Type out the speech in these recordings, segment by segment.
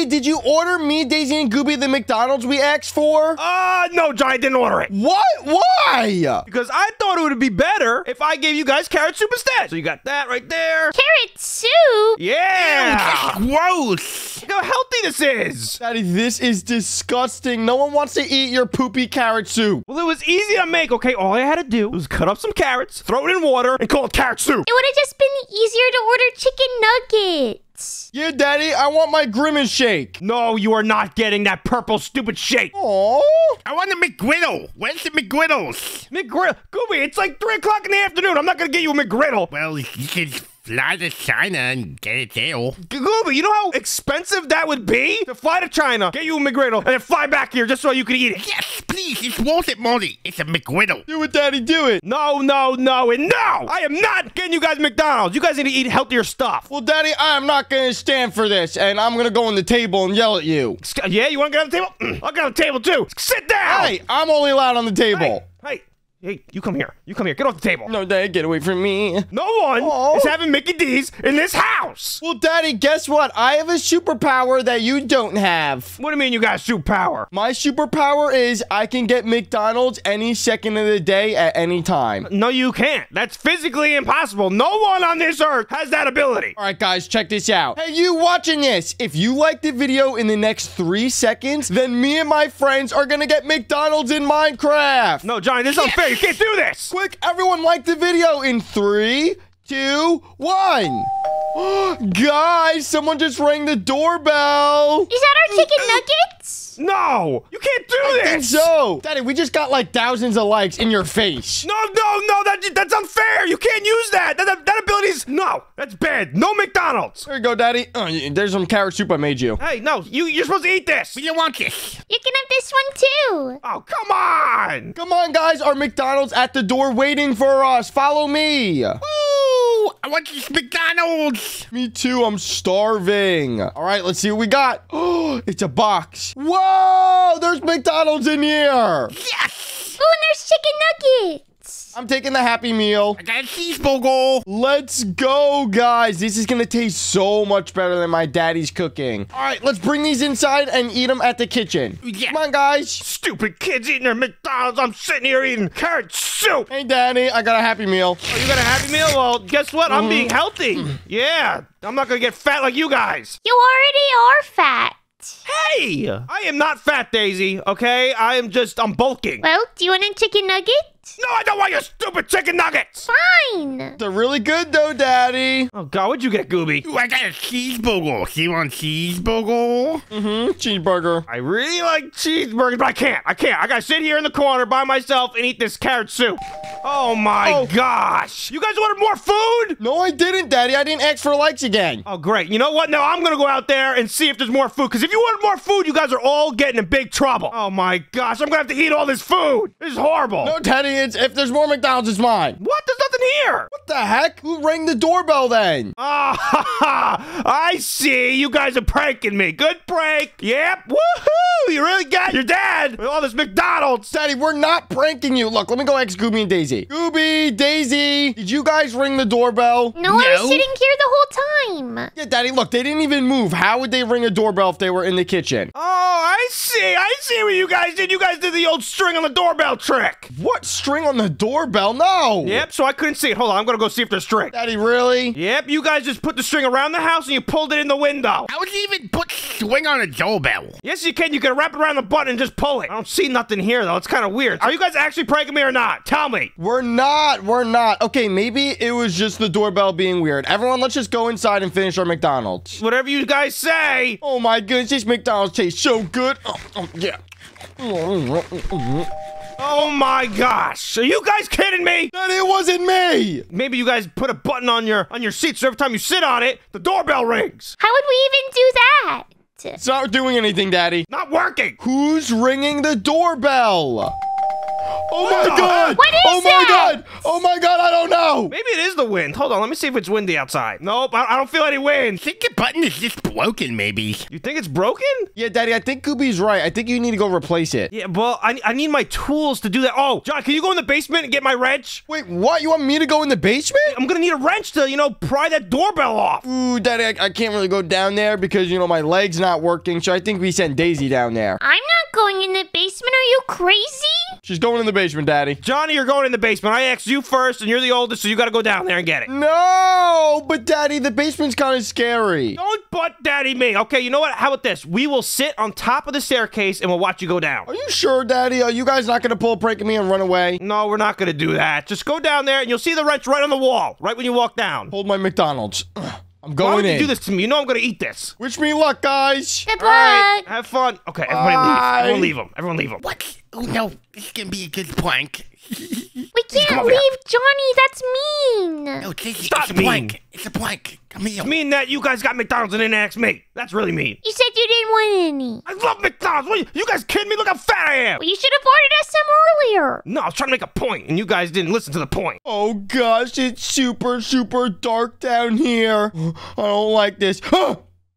Daddy, did you order me, Daisy, and Gooby the McDonald's we asked for? Uh, no, Johnny, I didn't order it. What? Why? Because I thought it would be better if I gave you guys carrot soup instead. So you got that right there. Carrot soup? Yeah. Gross. Look how healthy this is. Daddy, this is disgusting. No one wants to eat your poopy carrot soup. Well, it was easy to make, okay? All I had to do was cut up some carrots, throw it in water, and call it carrot soup. It would have just been easier to order chicken nuggets. Yeah, Daddy, I want my Grimace shake. No, you are not getting that purple stupid shake. Aww. I want a McGriddle. Where's the McGriddles? McGriddle. Gooby, it's like 3 o'clock in the afternoon. I'm not going to get you a McGriddle. Well, you can fly to China and get it there. Gooby, you know how expensive that would be? To fly to China, get you a McGriddle, and then fly back here just so you can eat it. Yes, please. It's worth it, Molly. It's a McGriddle. Do it, Daddy, do it. No, no, no, and no! I am not getting you guys McDonald's. You guys need to eat healthier stuff. Well, Daddy, I'm not going to stand for this, and I'm going to go on the table and yell at you. Yeah, you want to get on the table? Mm, I'll get on the table too. Sit down. Hey, I'm only allowed on the table. Hey, hey, you come here. You come here. Get off the table. No, Daddy, get away from me. No one Aw. is having Mickey D's in this house. Well, Daddy, guess what? I have a superpower that you don't have. What do you mean you got superpower? My superpower is I can get McDonald's any second of the day at any time. No, you can't. That's physically impossible. No one on this earth has that ability. All right, guys, check this out. Hey, you watching this? If you like the video in the next three seconds, then me and my friends are gonna get McDonald's in Minecraft. No, Johnny, this is unfair. You can't do this. Quick, everyone like the video in three, two, one. Guys, someone just rang the doorbell. Is that our chicken nuggets? No, you can't do I think this. so. Daddy, we just got like thousands of likes in your face. No, no, no, that, that's unfair. You can't use that. That, that, that ability's, no, that's bad. No McDonald's. There you go, Daddy. Uh, there's some carrot soup I made you. Hey, no, you, you're supposed to eat this. We don't want this. You can have this one too. Oh, come on. Come on, guys. Our McDonald's at the door waiting for us. Follow me. Ooh, I want this McDonald's. Me too. I'm starving. All right, let's see what we got. Oh, it's a box. Whoa, there's McDonald's in here. Yes. Oh, and there's chicken nuggets. I'm taking the Happy Meal. I got a cheeseburger. Let's go, guys. This is going to taste so much better than my daddy's cooking. All right, let's bring these inside and eat them at the kitchen. Yeah. Come on, guys. Stupid kids eating their McDonald's. I'm sitting here eating carrot soup. Hey, Daddy, I got a Happy Meal. Oh, you got a Happy Meal? Well, guess what? I'm mm-hmm. being healthy. Yeah, I'm not gonna get fat like you guys. You already are fat. Hey, I am not fat, Daisy. Okay, I am just I'm bulking. Well, do you want a chicken nugget? No, I don't want your stupid chicken nuggets. Fine. They're really good, though, Daddy. Oh God, what'd you get, Gooby? Ooh, I got a cheeseburger. You want cheeseburger? Mm-hmm. Cheeseburger. I really like cheeseburgers, but I can't. I can't. I gotta sit here in the corner by myself and eat this carrot soup. Oh my Oh. gosh! You guys wanted more food? No, I didn't, Daddy. I didn't ask for likes again. Oh great. You know what? Now I'm gonna go out there and see if there's more food. Because if you wanted more food, you guys are all getting in big trouble. Oh my gosh! I'm gonna have to eat all this food. This is horrible. No, Daddy, it's, if there's more McDonald's, it's mine. What? There's nothing here. What the heck? Who rang the doorbell then? Ah, ha, ha. I see. You guys are pranking me. Good prank. Yep. Woohoo! You really got your dad with all this McDonald's. Daddy, we're not pranking you. Look, let me go ask Gooby and Daisy. Gooby, Daisy, did you guys ring the doorbell? No, I No. was sitting here the whole time. Yeah, Daddy, look, they didn't even move. How would they ring a doorbell if they were in the kitchen? Oh, I see. I see what you guys did. You guys did the old string on the doorbell trick. What string on the doorbell? No. Yep, so I couldn't see it. Hold on, I'm gonna go see if there's string. Daddy, really? Yep, you guys just put the string around the house and you pulled it in the window. How would you even put swing on a doorbell? Yes, you can. You can wrap it around the button and just pull it. I don't see nothing here, though. It's kind of weird. Are you guys actually pranking me or not? Tell me. We're not. We're not. Okay, maybe it was just the doorbell being weird. Everyone, let's just go inside and finish our McDonald's. Whatever you guys say. Oh my goodness, this McDonald's tastes so good. Oh, oh, yeah. Oh my gosh. Are you guys kidding me? Daddy, it wasn't me. Maybe you guys put a button on your on your seat so every time you sit on it, the doorbell rings. How would we even do that? It's not doing anything, Daddy. Not working. Who's ringing the doorbell? Oh What my god! What is oh my that? god! Oh my god! I don't know. Maybe it is the wind. Hold on, let me see if it's windy outside. Nope, I, I don't feel any wind. I think your button is just broken, maybe. You think it's broken? Yeah, Daddy, I think Gooby's right. I think you need to go replace it. Yeah, well, I, I need my tools to do that. Oh, John, can you go in the basement and get my wrench? Wait, what? You want me to go in the basement? I'm gonna need a wrench to, you know, pry that doorbell off. Ooh, Daddy, I, I can't really go down there because you know my leg's not working. So I think we send Daisy down there. I'm not going in the basement. Are you crazy? She's going in the basement, Daddy. Johnny, you're going in the basement. I asked you first, and you're the oldest, so you gotta go down there and get it. No, but Daddy, the basement's kind of scary. Don't butt daddy me. Okay, you know what? How about this? We will sit on top of the staircase and we'll watch you go down. Are you sure, Daddy? Are you guys not gonna pull a prank at me and run away? No, we're not gonna do that. Just go down there and you'll see the wrench right on the wall, right when you walk down. Hold my McDonald's. I'm going Why going would you do this to me? You know I'm gonna eat this. Wish me luck, guys. Good All right, have fun. Okay, everybody leave. Bye. Everyone leave them. Everyone leave them. What? Oh no, this is gonna be a good prank. We can't leave here. Johnny. That's mean. No, Daisy, Stop it's a mean. prank. It's a prank. Come here. Mean that you guys got McDonald's and didn't ask me. That's really mean. You said you didn't want any. I love McDonald's. What, you- you guys kidding me? Look how fat I am. Well, you should have ordered us some earlier. No, I was trying to make a point, and you guys didn't listen to the point. Oh gosh, it's super, super dark down here. I don't like this.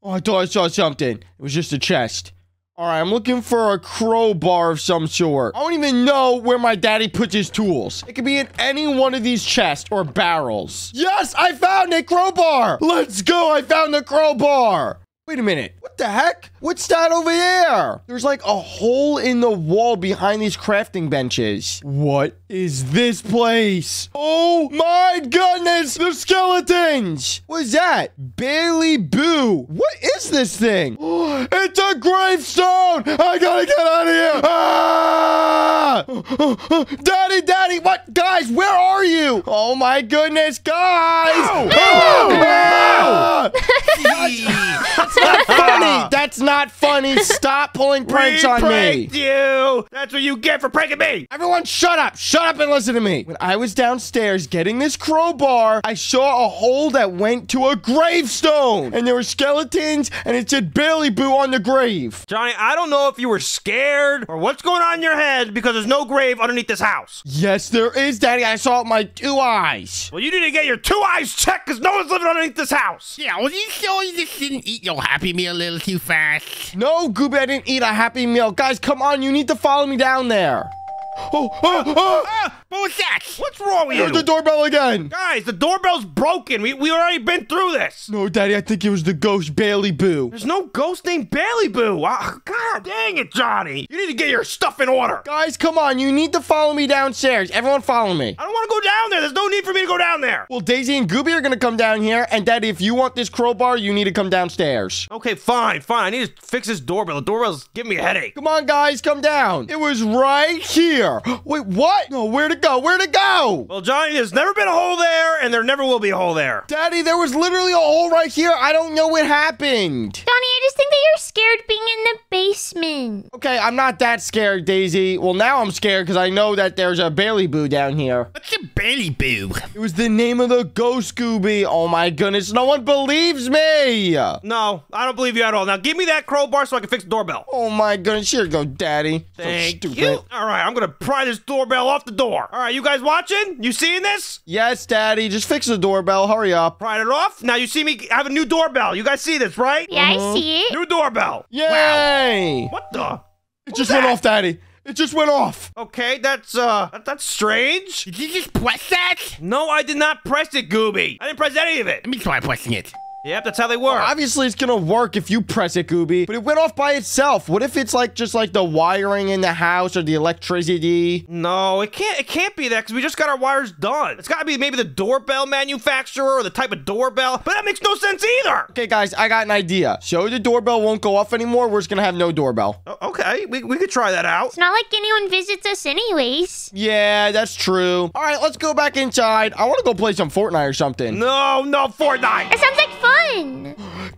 Oh, I thought I saw something. It was just a chest. All right, I'm looking for a crowbar of some sort. I don't even know where my daddy puts his tools. It could be in any one of these chests or barrels. Yes, I found a crowbar. Let's go. I found the crowbar. Wait a minute. What the heck? What's that over there? There's like a hole in the wall behind these crafting benches. What is this place? Oh my goodness! The skeletons! What is that? Bailey Boo! What is this thing? It's a gravestone! I gotta get out of here! Ah! Daddy, Daddy, what? Guys, where are you? Oh my goodness, guys! Funny! That's not funny! Stop pulling pranks we on me! pranked you. That's what you get for pranking me. Everyone, shut up! Shut up and listen to me! When I was downstairs getting this crowbar, I saw a hole that went to a gravestone! And there were skeletons, and it said Billy Boo on the grave! Johnny, I don't know if you were scared or what's going on in your head because there's no grave underneath this house. Yes, there is, Daddy. I saw it with my two eyes. Well, you need to get your two eyes checked because no one's living underneath this house. Yeah, well, you sure you just didn't eat your Happy Meal a little too fast? No, Gooby, I didn't eat a Happy Meal. Guys, come on, you need to follow me down there. Oh, oh, oh! Ah, what was that? What's wrong with you? There's the doorbell again. Guys, the doorbell's broken. We, we already been through this. No, Daddy, I think it was the ghost Bailey Boo. There's no ghost named Bailey Boo. Ah, God dang it, Johnny. You need to get your stuff in order. Guys, come on, you need to follow me downstairs. Everyone follow me. I don't want to go down there. There's no need for me to go down there. Well, Daisy and Gooby are gonna come down here, and Daddy, if you want this crowbar, you need to come downstairs. Okay, fine, fine. I need to fix this doorbell. The doorbell's giving me a headache. Come on, guys, come down. It was right here. Wait, what? No, where to go? Where to go? Well, Johnny, there's never been a hole there, and there never will be a hole there. Daddy, there was literally a hole right here. I don't know what happened. Johnny, I just think that you're scared being in the basement. Okay, I'm not that scared, Daisy. Well, now I'm scared because I know that there's a Bailey Boo down here. What's a Bailey Boo? It was the name of the ghost Scooby. Oh my goodness, no one believes me. No, I don't believe you at all. Now, give me that crowbar so I can fix the doorbell. Oh my goodness, here you go, Daddy. Thank stupid. you. All right, I'm gonna pry this doorbell off the door. All right, you guys watching? You seeing this? Yes, Daddy, just fix the doorbell. Hurry up. Pried it off. Now you see me have a new doorbell. You guys see this, right? Yeah, I mm-hmm. see it. New doorbell. Yay! What the? It just that? went off, Daddy. It just went off. Okay, that's uh, that, that's strange. Did you just press that? No, I did not press it, Gooby. I didn't press any of it. Let me try pressing it. Yep, that's how they work. Obviously, it's gonna work if you press it, Gooby. But it went off by itself. What if it's like just like the wiring in the house or the electricity? No, it can't. It can't be that because we just got our wires done. It's got to be maybe the doorbell manufacturer or the type of doorbell. But that makes no sense either. Okay, guys, I got an idea. So the doorbell won't go off anymore. We're just gonna have no doorbell. O- Okay, we, we could try that out. It's not like anyone visits us anyways. Yeah, that's true. All right, let's go back inside. I want to go play some Fortnite or something. No, no, Fortnite. It sounds like fun.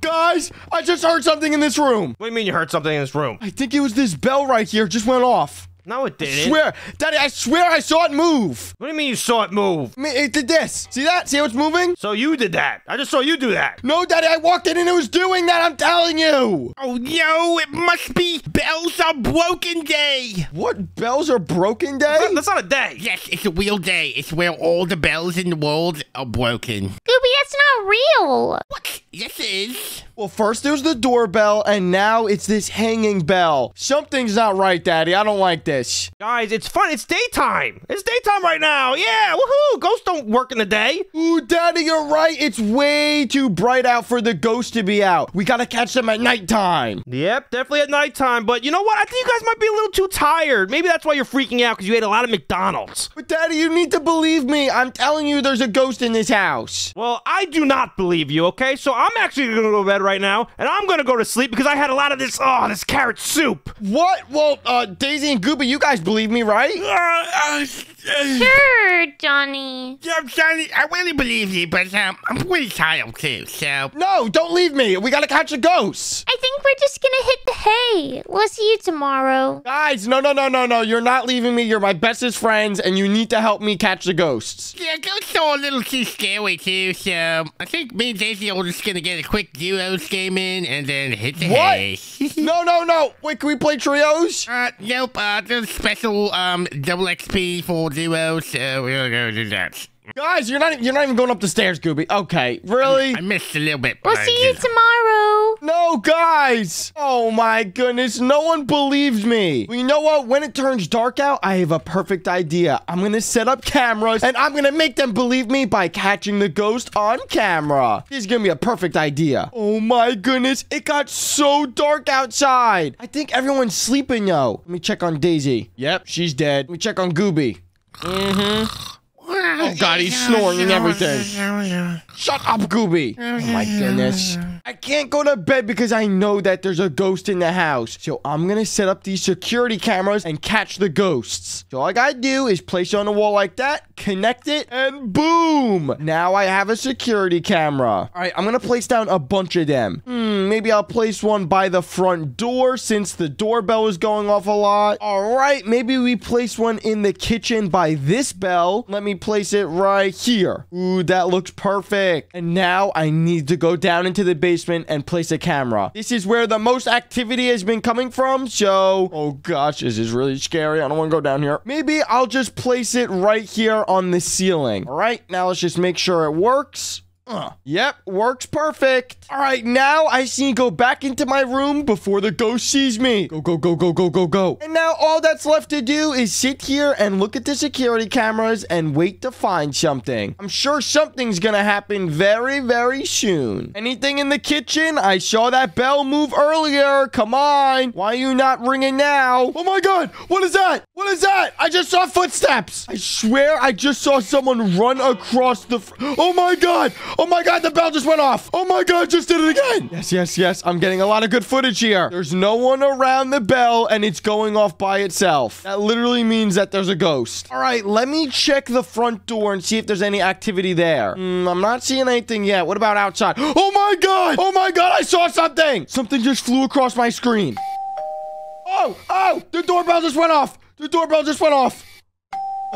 Guys, I just heard something in this room. What do you mean you heard something in this room? I think it was this bell right here just went off. No, it didn't. I swear, Daddy, I swear I saw it move. What do you mean you saw it move? I mean, it did this. See that? See how it's moving? So you did that. I just saw you do that. No, Daddy, I walked in and it was doing that. I'm telling you. Oh no, it must be bells are broken day. What bells are broken day? That's not a day. Yes, it's a real day. It's where all the bells in the world are broken. Gooby, that's not real. What? Yes, it is. Well, first there's the doorbell, and now it's this hanging bell. Something's not right, Daddy. I don't like this. Guys, it's fun. It's daytime. It's daytime right now. Yeah, woohoo. Ghosts don't work in the day. Ooh, Daddy, you're right. It's way too bright out for the ghost to be out. We gotta catch them at nighttime. Yep, definitely at nighttime. But you know what? I think you guys might be a little too tired. Maybe that's why you're freaking out because you ate a lot of McDonald's. But Daddy, you need to believe me. I'm telling you, there's a ghost in this house. Well, I do not believe you, okay? So I'm actually gonna go to bed right now, and I'm gonna go to sleep because I had a lot of this, oh, this carrot soup. What? Well, uh, Daisy and Gooby, you guys believe me, right? Uh, Sure, Johnny. yeah, Johnny, I really believe you, but um, I'm pretty tired too, so. No, don't leave me. We gotta catch a ghost. I think we're just gonna hit the hay. We'll see you tomorrow. Guys, no, no, no, no, no. You're not leaving me. You're my bestest friends, and you need to help me catch the ghosts. Yeah, ghosts are a little too scary too, so I think me and Daisy are just gonna get a quick duos game in and then hit the What? hay. no, no, no. Wait, can we play trios? uh, nope, uh, there's special, um, double XP for duos, so we're gonna do that. Guys, you're not you're not even going up the stairs, Gooby. Okay, really? I missed a little bit. We'll see you did. tomorrow. No, guys! Oh my goodness, no one believes me. Well, you know what? When it turns dark out, I have a perfect idea. I'm gonna set up cameras and I'm gonna make them believe me by catching the ghost on camera. This is gonna be a perfect idea. Oh my goodness, it got so dark outside. I think everyone's sleeping, yo. Let me check on Daisy. Yep, she's dead. Let me check on Gooby. Mm-hmm. Oh god, he's snoring and everything. Shut up, Gooby. Oh my goodness. I can't go to bed because I know that there's a ghost in the house. So I'm gonna set up these security cameras and catch the ghosts. So all I gotta do is place it on the wall like that, connect it, and boom! Now I have a security camera. All right, I'm gonna place down a bunch of them. Hmm, maybe I'll place one by the front door since the doorbell is going off a lot. All right, maybe we place one in the kitchen by this bell. Let me place it right here. Ooh, that looks perfect. And now I need to go down into the basement and place a camera. This is where the most activity has been coming from. So, oh gosh, this is really scary. I don't want to go down here. Maybe I'll just place it right here on the ceiling. All right, now let's just make sure it works. Uh, yep, works perfect. All right, now I see go back into my room before the ghost sees me. Go, go, go, go, go, go, go. And now all that's left to do is sit here and look at the security cameras and wait to find something. I'm sure something's gonna happen very, very soon. Anything in the kitchen? I saw that bell move earlier. Come on. Why are you not ringing now? Oh my god, what is that? What is that? I just saw footsteps. I swear I just saw someone run across the. Oh my god. Oh my god, the bell just went off. Oh my god, just did it again. Yes, yes, yes. I'm getting a lot of good footage here. There's no one around the bell and it's going off by itself. That literally means that there's a ghost. All right, let me check the front door and see if there's any activity there. Hmm, I'm not seeing anything yet. What about outside? Oh my god. Oh my god, I saw something. Something just flew across my screen. Oh, oh, the doorbell just went off. The doorbell just went off.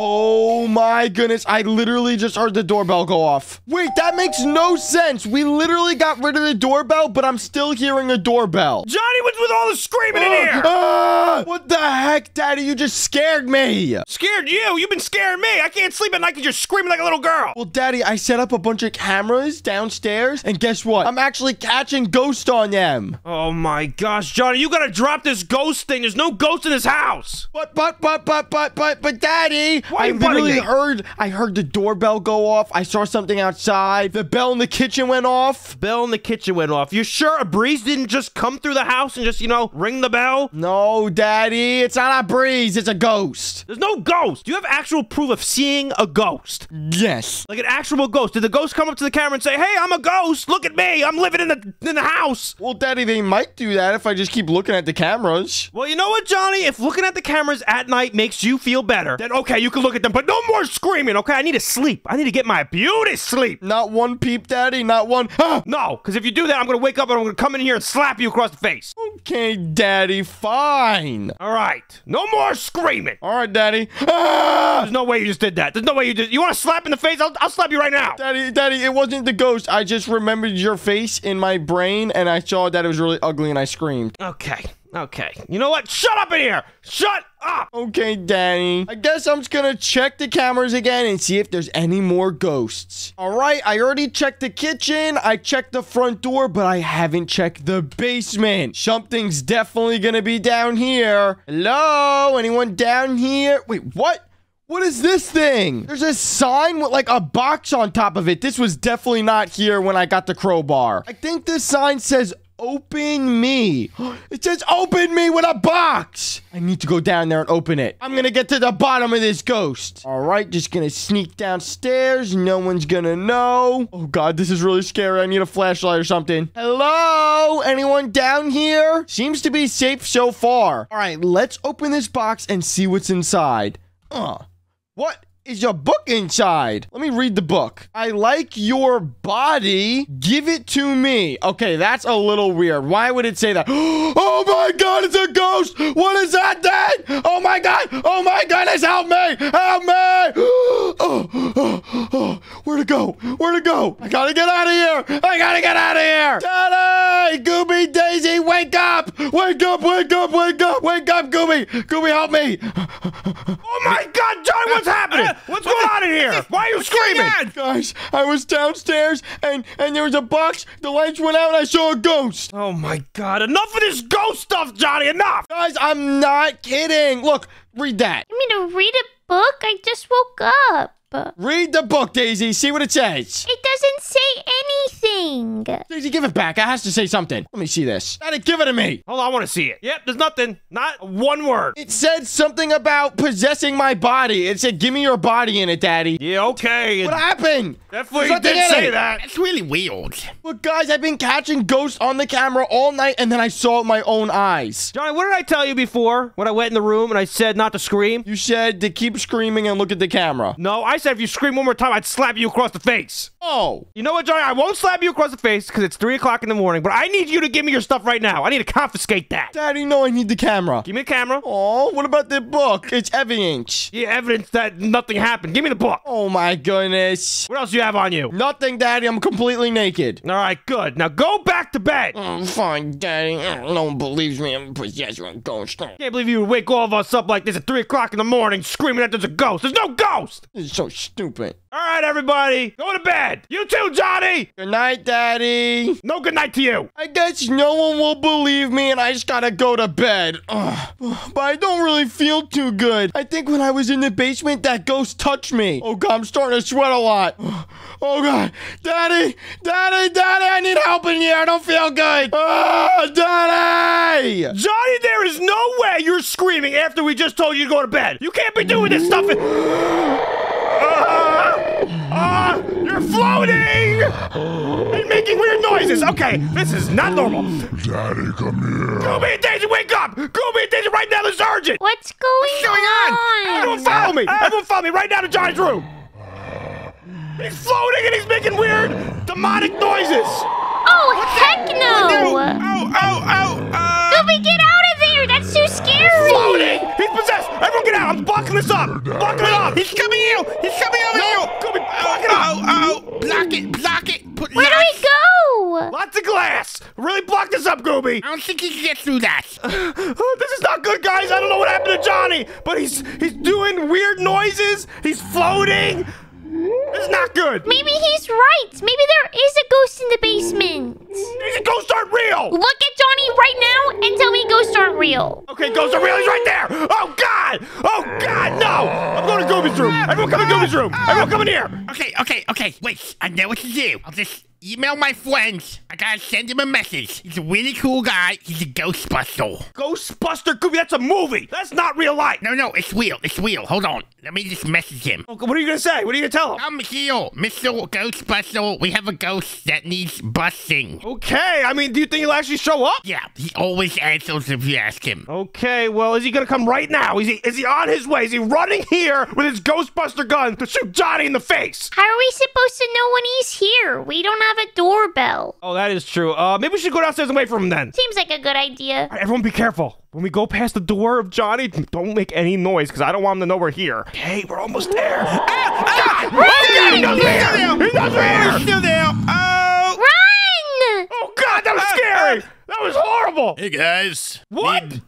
Oh my goodness, I literally just heard the doorbell go off. Wait, that makes no sense. We literally got rid of the doorbell, but I'm still hearing a doorbell. Johnny, what's with all the screaming in here? Ah, what the heck, Daddy? You just scared me. Scared you? You've been scaring me. I can't sleep at night because you're screaming like a little girl. Well, Daddy, I set up a bunch of cameras downstairs, and guess what? I'm actually catching ghosts on them. Oh my gosh, Johnny, you gotta drop this ghost thing. There's no ghost in this house. But but but but but but but Daddy, Why I literally heard I heard the doorbell go off. I saw something outside. The bell in the kitchen went off. Bell in the kitchen went off. You sure a breeze didn't just come through the house and just, you know, ring the bell? No, Daddy, it's not a breeze. It's a ghost. There's no ghost. Do you have actual proof of seeing a ghost? Yes. Like an actual ghost. Did the ghost come up to the camera and say, "Hey, I'm a ghost. Look at me. I'm living in the in the house." Well, Daddy, they might do that if I just keep looking at the cameras. Well, you know what, Johnny? If looking at the cameras at night makes you feel better, then okay, you can look at them, but no more screaming, okay? I need to sleep. I need to get my beauty sleep. Not one peep, Daddy. Not one. Ah! No, because if you do that, I'm gonna wake up and I'm gonna come in here and slap you across the face. Okay, Daddy. Fine. All right, no more screaming. All right, Daddy. Ah! There's no way you just did that. There's no way you did. You want to slap in the face? I'll, I'll slap you right now. Daddy, Daddy, it wasn't the ghost. I just remembered your face in my brain, and I saw that it was really ugly, and I screamed. Okay, okay. You know what? Shut up in here. Shut up. Okay, Danny. I guess I'm just gonna check the cameras again and see if there's any more ghosts. All right, I already checked the kitchen. I checked the front door, but I haven't checked the basement. Something's definitely gonna be down here. Hello? Anyone down here? Wait, what? What is this thing? There's a sign with like a box on top of it. This was definitely not here when I got the crowbar. I think this sign says open me. It says open me with a box. I need to go down there and open it. I'm gonna get to the bottom of this ghost. All right, just gonna sneak downstairs. No one's gonna know. Oh God, this is really scary. I need a flashlight or something. Hello? Anyone down here? Seems to be safe so far. All right, let's open this box and see what's inside. Uh, what is your book inside? Let me read the book. I like your body. Give it to me. Okay, that's a little weird. Why would it say that? Oh my god, it's a ghost! What is that thing? Oh my god! Oh my goodness, help me! Help me! Oh, oh, oh. Where to go? Where to go? I gotta get out of here! I gotta get out of here! Daddy! Gooby Daisy, wake up! Wake up, wake up, wake up! Wake up, Gooby! Gooby, help me! Oh my God, Johnny, what's happening? What's going on in here? Why are you screaming? Guys, I was downstairs and and there was a box. The lights went out and I saw a ghost. Oh my God, enough of this ghost stuff, Johnny, enough. Guys, I'm not kidding. Look, read that. You mean to read a book? I just woke up. Read the book, Daisy. See what it says. It doesn't say anything. Daisy, give it back. It has to say something. Let me see this. Daddy, give it to me. Hold on, I want to see it. Yep, there's nothing. Not one word. It said something about possessing my body. It said, "Give me your body in it, Daddy." Yeah, okay. What happened? Definitely There's nothing did in say it. that. That's really weird. But guys, I've been catching ghosts on the camera all night, and then I saw it with my own eyes. Johnny, what did I tell you before when I went in the room and I said not to scream? You said to keep screaming and look at the camera. No, I said if you scream one more time, I'd slap you across the face. Oh, You know what, Johnny? I won't slap you across the face because it's 3 o'clock in the morning, but I need you to give me your stuff right now. I need to confiscate that. Daddy, no, I need the camera. Give me the camera. Oh, what about the book? It's evidence. Yeah, evidence that nothing happened. Give me the book. Oh my goodness. What else do you have on you? Nothing, Daddy. I'm completely naked. All right, good. Now go back to bed. Oh, I'm fine, Daddy. No one believes me. I'm possessed with a ghost. Can't believe you would wake all of us up like this at 3 o'clock in the morning screaming that there's a ghost. There's no ghost. This is so stupid. All right, everybody. Go to bed. You too, Johnny. Good night, Daddy. No good night to you. I guess no one will believe me and I just gotta go to bed. Ugh. But I don't really feel too good. I think when I was in the basement, that ghost touched me. Oh god, I'm starting to sweat a lot. Oh god. Daddy! Daddy! Daddy! I need help in here. I don't feel good. Ah, Daddy! Johnny, there is no way you're screaming after we just told you to go to bed. You can't be doing this stuff. Ah! Ah! you're floating and making weird noises. Okay, this is not normal. Daddy, come here. Gooby and Daisy, wake up! Gooby and Daisy, right now, this is urgent. What's going, going on? Everyone follow me! Everyone follow me right now to Johnny's room! He's floating and he's making weird demonic noises! Oh, heck no! Oh, oh, oh, uh. Gooby, get out of! That's too scary! Floating! He's possessed! Everyone get out! I'm blocking this up! Blocking it up! He's coming you! He's coming over you! Gooby, oh, block it up! Oh, oh, block it, block it. Put Where do we go? Lots of glass! Really block this up, Gooby! I don't think he can get through that. Oh, this is not good, guys! I don't know what happened to Johnny! But he's he's doing weird noises! He's floating! This is not good! Maybe he's right. Maybe there is a ghost in the basement. These ghosts aren't real! Look at Johnny right now and tell me ghosts aren't real. Okay, ghosts are real. He's right there. Oh God! Oh God! No! I'm going to Gooby's room. Everyone come in Gooby's room. Everyone come in here. Okay, okay, okay. Wait, I know what to do. I'll just email my friends. I gotta send him a message. He's a really cool guy. He's a Ghostbuster. Ghostbuster Gooby, that's a movie. That's not real life. No, no, it's real. It's real. Hold on. Let me just message him. Okay, What are you gonna say? What are you gonna tell him? I'm here, Mr. Ghostbuster. We have a ghost that needs busting. Okay, I mean, do you think he'll actually show up? Yeah, he always answers if you ask him. Okay, well, is he gonna come right now? Is he is he on his way? Is he running here with his Ghostbuster gun to shoot Johnny in the face? How are we supposed to know when he's here? We don't have a doorbell. Oh, that is true. Uh, maybe we should go downstairs and wait for him then. Seems like a good idea. All right, everyone, be careful. When we go past the door of Johnny, don't make any noise because I don't want him to know we're here. Okay, we're almost there. Ah! Ah! Oh, He's not there! He's not there! Still there. Oh! Run! Oh God, that was scary! That was horrible! Hey guys. What? Need,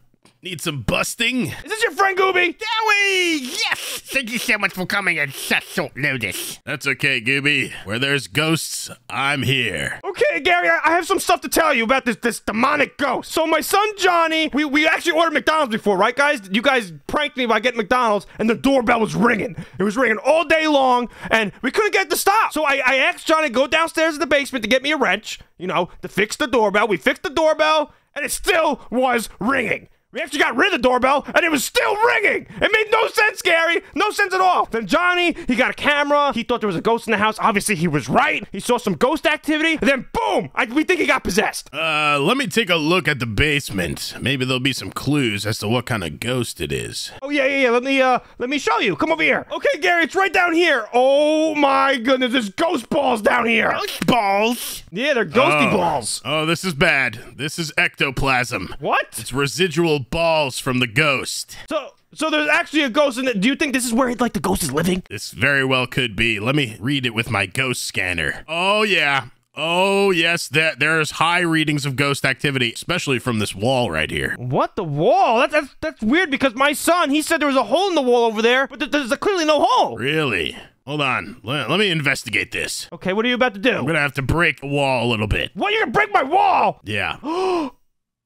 need some busting? Is this your friend Gooby? Dowie! Yes! Thank you so much for coming at such short notice. That's okay, Gooby. Where there's ghosts, I'm here. Okay, Gary, I I have some stuff to tell you about this this demonic ghost. So my son Johnny, we, we actually ordered McDonald's before, right, guys? You guys pranked me by getting McDonald's, and the doorbell was ringing. It was ringing all day long, and we couldn't get it to stop. So I, I asked Johnny to go downstairs in the basement to get me a wrench, you know, to fix the doorbell. We fixed the doorbell, and it still was ringing. We actually got rid of the doorbell, and it was still ringing. It made no sense, Gary. No sense at all. Then Johnny, he got a camera. He thought there was a ghost in the house. Obviously, he was right. He saw some ghost activity, and then boom! I, we think he got possessed. Uh, let me take a look at the basement. Maybe there'll be some clues as to what kind of ghost it is. Oh yeah, yeah, yeah. Let me uh, let me show you. Come over here. Okay, Gary, it's right down here. Oh my goodness, there's ghost balls down here. Ghost balls? Yeah, they're ghosty Oh. balls. Oh, this is bad. This is ectoplasm. What? It's residual balls from the ghost. So, so there's actually a ghost in it. Do you think this is where like the ghost is living? This very well could be. Let me read it with my ghost scanner. Oh, yeah. Oh, yes, that there's high readings of ghost activity, especially from this wall right here. What the wall? That's that's, that's weird because my son he said there was a hole in the wall over there, but th- there's clearly no hole. Really? Hold on. Let, let me investigate this. Okay, what are you about to do? I'm gonna have to break the wall a little bit. What? You're gonna break my wall? Yeah.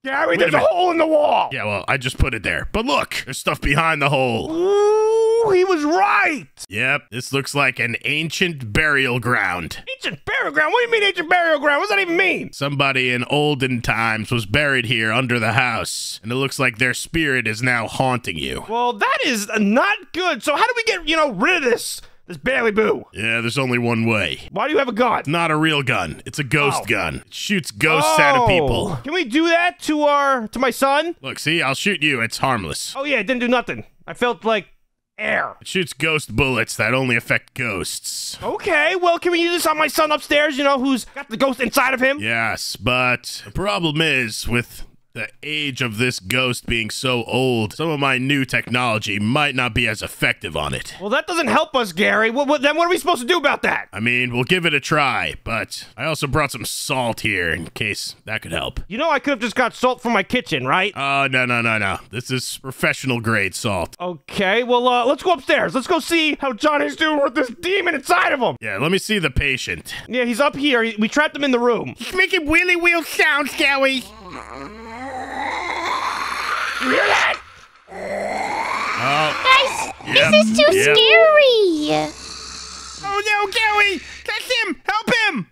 Gary, a there's a, minute. hole in the wall. Yeah, well, I just put it there. But look, there's stuff behind the hole. Ooh, he was right. Yep, this looks like an ancient burial ground. Ancient burial ground. What do you mean ancient burial ground? What does that even mean? Somebody in olden times was buried here under the house, and it looks like their spirit is now haunting you. Well, that is not good. So how do we get you know rid of this this Bailey Boo? Yeah, there's only one way. Why do you have a gun? Not a real gun. It's a ghost Oh. gun. It shoots ghosts out of oh. people. Oh. Can we do that to our to my son? Look, see, I'll shoot you. It's harmless. Oh yeah, it didn't do nothing. I felt like air. It shoots ghost bullets that only affect ghosts. Okay, well, can we use this on my son upstairs? You know, who's got the ghost inside of him? Yes, but the problem is with the age of this ghost being so old, some of my new technology might not be as effective on it. Well, that doesn't help us, Gary. What, what, then what are we supposed to do about that? I mean, we'll give it a try, but I also brought some salt here in case that could help. You know, I could have just got salt from my kitchen, right? Oh, no, no, no, no. This is professional grade salt. Okay, well, uh, let's go upstairs. Let's go see how Johnny's doing with this demon inside of him. Yeah, let me see the patient. Yeah, he's up here. We trapped him in the room. He's making really weird sounds, Dowie. You hear? Guys, Yep, this is too yep. scary. Oh no, Gary! That's him! Help him!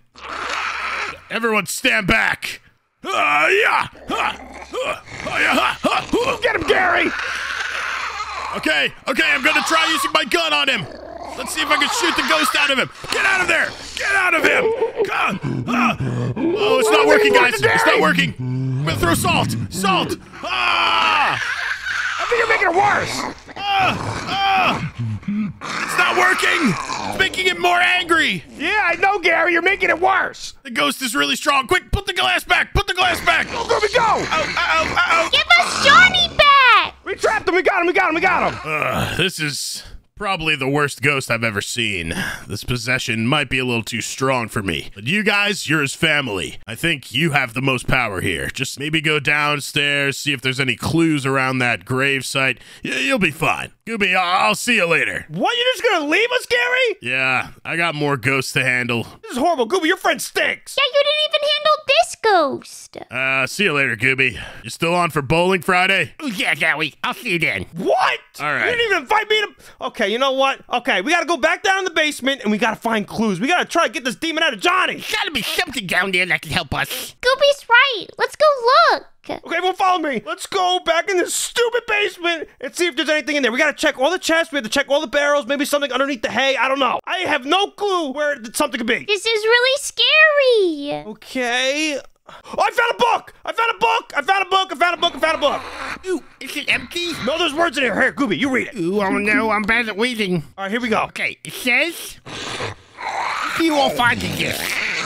Everyone stand back. Ah, yeah. Ah, ah, ah, yeah, ah, ah, ah. Get him, Gary! Okay, okay, I'm gonna try using my gun on him. Let's see if I can shoot the ghost out of him. Get out of there! Get out of him! Come! Ah. Oh, it's not working, guys. It's not working. I'm gonna throw salt. Salt. Ah! I think you're making it worse. Ah! It's not working. It's making it more angry. Yeah, I know, Gary. You're making it worse. The ghost is really strong. Quick, put the glass back. Put the glass back. Go, go, go! Ow, ow, ow, Give us Johnny back. We trapped him. We got him. We got him. We got him. Uh, this is probably the worst ghost I've ever seen. This possession might be a little too strong for me. But you guys, you're his family. I think you have the most power here. Just maybe go downstairs, see if there's any clues around that grave site. Y- you'll be fine. Gooby, I- I'll see you later. What? You're just gonna leave us, Gary? Yeah, I got more ghosts to handle. This is horrible. Gooby, your friend stinks. Yeah, you didn't even handle this ghost. Uh, see you later, Gooby. You still on for bowling Friday? Oh, yeah, Zowie. I'll see you then. What? All right. You didn't even invite me to. Okay, you know what? Okay, we gotta go back down in the basement and we gotta find clues. We gotta try to get this demon out of Johnny. Gotta be something down there that can help us. Gooby's right. Let's go look. Okay, everyone follow me. Let's go back in this stupid basement and see if there's anything in there. We gotta check all the chests. We have to check all the barrels. Maybe something underneath the hay. I don't know. I have no clue where something could be. This is really scary. Okay. Oh, I found a book! I found a book! I found a book! I found a book! I found a book! Ooh, is it empty? No, there's words in here. Here, Gooby, you read it. Ooh, oh no, I'm bad at reading. All right, here we go. Okay, it says. If you all find this,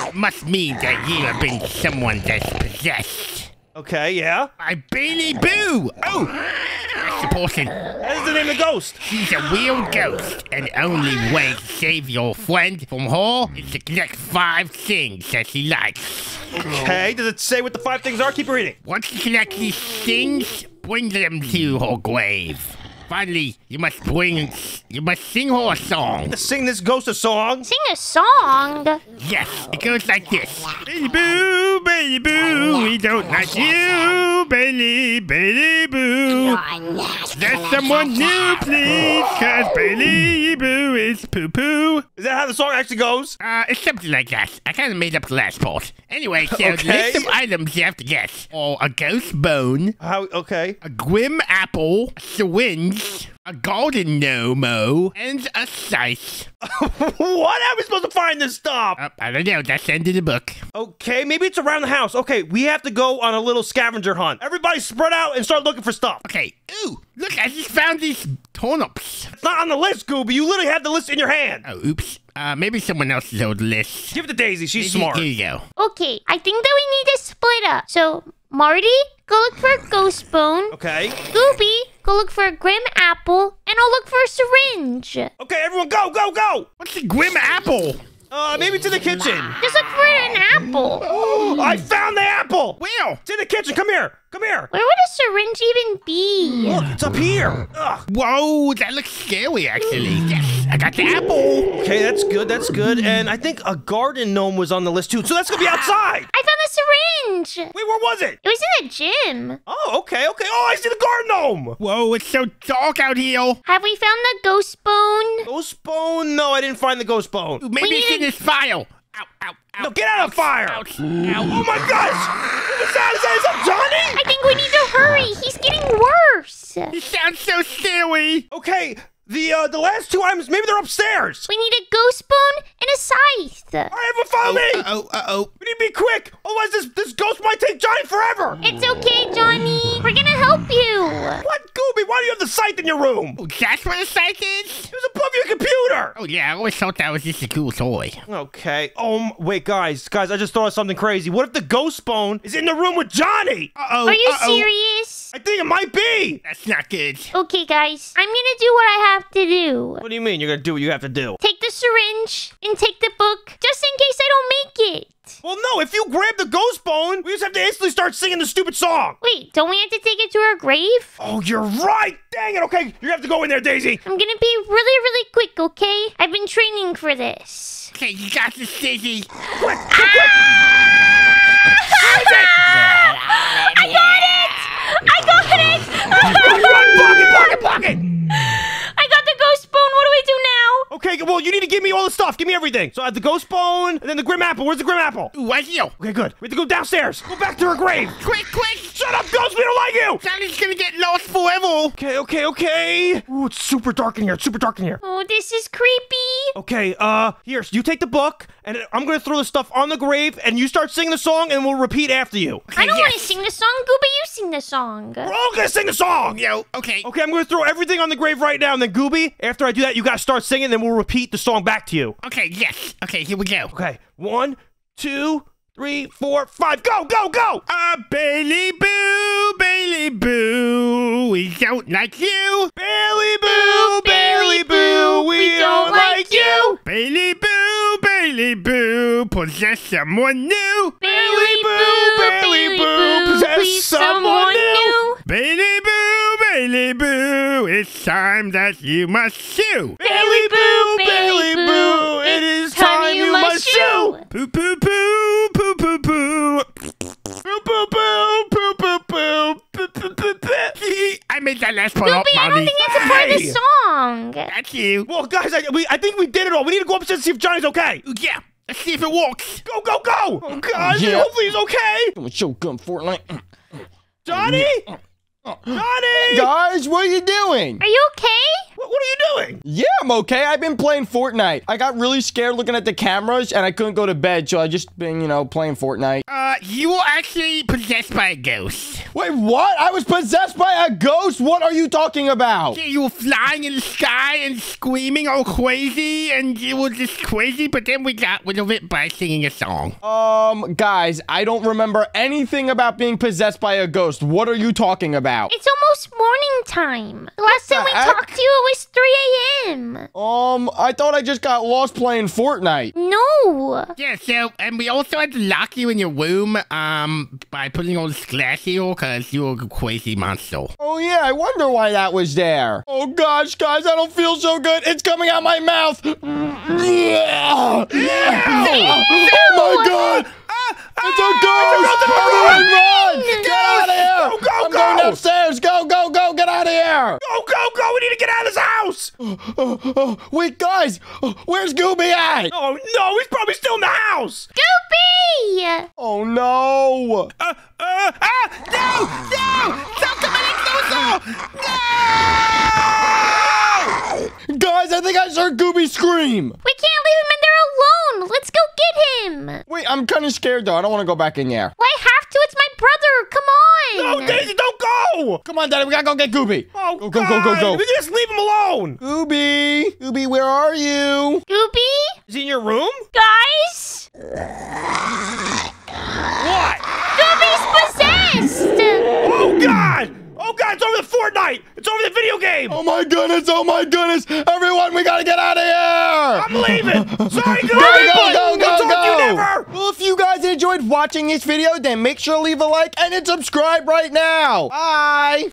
it must mean that you have been someone that's possessed Okay, yeah. Bailey Boo. Oh, that's the person. That is the name of the ghost. She's a real ghost, and the only way to save your friend from her is to collect five things that she likes. Okay, does it say what the five things are? Keep reading. Once you collect these things, bring them to her grave. Finally, you must bring, you must sing her a song. Sing this ghost a song. Sing a song. Yes, it goes like this. Bailey Boo, Bailey Boo, we don't like you, Bailey, Bailey Boo. There's someone new, please, cause Bailey Boo is poo poo. Is that how the song actually goes? Uh, it's something like that. I kind of made up the last part. Anyway, so the Okay. list of items you have to guess are a ghost bone, How? Okay. a grim apple, a syringe, a golden gnomo, and a scythe. what? How are we supposed to find this stuff? Uh, I don't know. That's the end of the book. Okay, maybe it's around the house. Okay, we have to go on a little scavenger hunt. Everybody spread out and start looking for stuff. Okay. Ooh, look! I just found these turnips. It's not on the list, Gooby. You literally have the list in your hand. Oh, oops. Uh, maybe someone else's old list. Give it to Daisy. She's Here- smart. Here you go. Okay, I think that we need to split up. So, Marty, go look for a ghost bone. Okay. Gooby, go look for a grim apple. And I'll look for a syringe. Okay, everyone go, go, go! What's the grim apple? Uh, maybe to the kitchen. Just look for an apple. Oh, I found the apple! Where? It's in the kitchen. Come here. Come here. Where would a syringe even be? Look, it's up here. Ugh. Whoa, that looks scary, actually. Yes, I got the apple. Okay, that's good. That's good. And I think a garden gnome was on the list too. So that's gonna be outside. I found the syringe. Wait, where was it? It was in the gym. Oh, okay, okay. Oh, I see the garden gnome. Whoa, it's so dark out here. Have we found the ghost bone? Ghost bone? No, I didn't find the ghost bone. Maybe We it's need in this file. Ow, ow, ow. No, get out of the fire. Ouch, Oh my gosh! What's that? Is that, is that Johnny? I think we need to hurry. He's getting worse. He sounds so scary. Okay, the uh, the last two items, maybe they're upstairs. We need a ghost bone and a scythe. All right, everyone follow me. Uh-oh, uh-oh. We need to be quick. Otherwise, this this ghost might take Johnny forever. It's okay, Johnny. We're gonna help you. What, Gooby? Why do you have the scythe in your room? Oh, that's where the site is? It was above your computer. Oh, yeah, I always thought that was just a cool toy. Okay. Oh, wait, guys, guys, I just thought of something crazy. What if the ghost bone is in the room with Johnny? Uh-oh, Are you uh-oh. serious? I think it might be. That's not good. Okay, guys. I'm gonna do what I have to do. What do you mean you're gonna do what you have to do? Take the syringe and take the book, just in case I don't make it. Well, no. If you grab the ghost bone, we just have to instantly start singing the stupid song. Wait, don't we have to take it to our grave? Oh, you're right. Dang it. Okay, you have to go in there, Daisy. I'm gonna be really, really quick, okay? I've been training for this. Okay, you got this, Daisy. Quick, quick, quick. I got it! I got! Run, pocket, pocket, pocket. I got the ghost bone. What do we do now? Okay, well, you need to give me all the stuff. Give me everything. So I have the ghost bone and then the grim apple. Where's the grim apple? Ooh, right here. Okay, good. We have to go downstairs. Go back to her grave. Quick, quick. Shut up, ghost. We don't like you. Johnny's gonna get lost forever. Okay, okay, okay. Ooh, it's super dark in here. It's super dark in here. Oh, this is creepy. Okay, uh, here, so you take the book, and I'm gonna throw the stuff on the grave, and you start singing the song, and we'll repeat after you. I don't want to sing the song. Gooby, you sing the song. We're all gonna sing the song! Yo, okay. Okay, I'm gonna throw everything on the grave right now, and then Gooby, after I do that, you gotta start singing, then we'll repeat the song back to you. Okay, yes. Okay, here we go. Okay, one, two, three, four, five, go, go, go! Uh, Bailey Boo, Bailey Boo, we don't like you. Bailey Boo, Bailey Boo, we don't like you! Bailey Boo, Bailey Boo, possess someone new. Bailey Boo, Bailey Boo, possess someone new. Bailey Boo, Bailey Boo, it's time that you must sue. Bailey Boo, Bailey Boo, it is time you must sue. Poo poo poo, poo poo poo. Poo poo poo, poo poo poo. I made that last part Gooby, up, I don't think you can play the song. That's you. Well, guys, I, we, I think we did it all. We need to go upstairs and see if Johnny's okay. Yeah. Let's see if it works. Go, go, go! Oh, gosh, yeah. hopefully he's okay! I'm gonna show gun Fortnite. Johnny? Johnny! Guys, what are you doing? Are you okay? What, what are you doing? Yeah, I'm okay. I've been playing Fortnite. I got really scared looking at the cameras and I couldn't go to bed, so I just been, you know, playing Fortnite. Uh, you were actually possessed by a ghost. Wait, what? I was possessed by a ghost? What are you talking about? Yeah, you were flying in the sky and screaming all crazy, and you were just crazy, but then we got rid of it by singing a song. Um, guys, I don't remember anything about being possessed by a ghost. What are you talking about? It's almost morning time. Last time we heck? talked to you, it was 3 a.m. Um, I thought I just got lost playing Fortnite. No. Yeah, so, and we also had to lock you in your room, um, by putting on this glass because you were a crazy monster. Oh yeah, I wonder why that was there. Oh gosh, guys, I don't feel so good. It's coming out my mouth. oh my god! It's a ghost! Everyone run! Get out of here! Go, go, I'm go! going upstairs. Go, go, go! Get out of here! Go, go, go! We need to get out of this house! Oh, oh, wait, guys, oh, where's Gooby at? Oh, no, he's probably still in the house! Gooby! Oh no! Uh, uh, ah! No! No! Don't come in closer! No! Guys, I think I heard Gooby scream. We can't leave him in there alone. Let's go get him. Wait, I'm kind of scared though. I don't want to go back in there. Well, I have to. It's my brother. Come on. No, Daisy, don't go! Come on, Daddy, we gotta go get Gooby. Oh, go, go, go, go, God. go. We can just leave him alone! Gooby, Gooby, where are you? Gooby? Is he in your room? Guys? What? Gooby's possessed. Oh, God! God, it's over the Fortnite! It's over the video game! Oh my goodness! Oh my goodness! Everyone, we gotta get out of here! I'm leaving! Sorry, Go, go, go, go, you go! never! Well, if you guys enjoyed watching this video, then make sure to leave a like and then subscribe right now. Bye!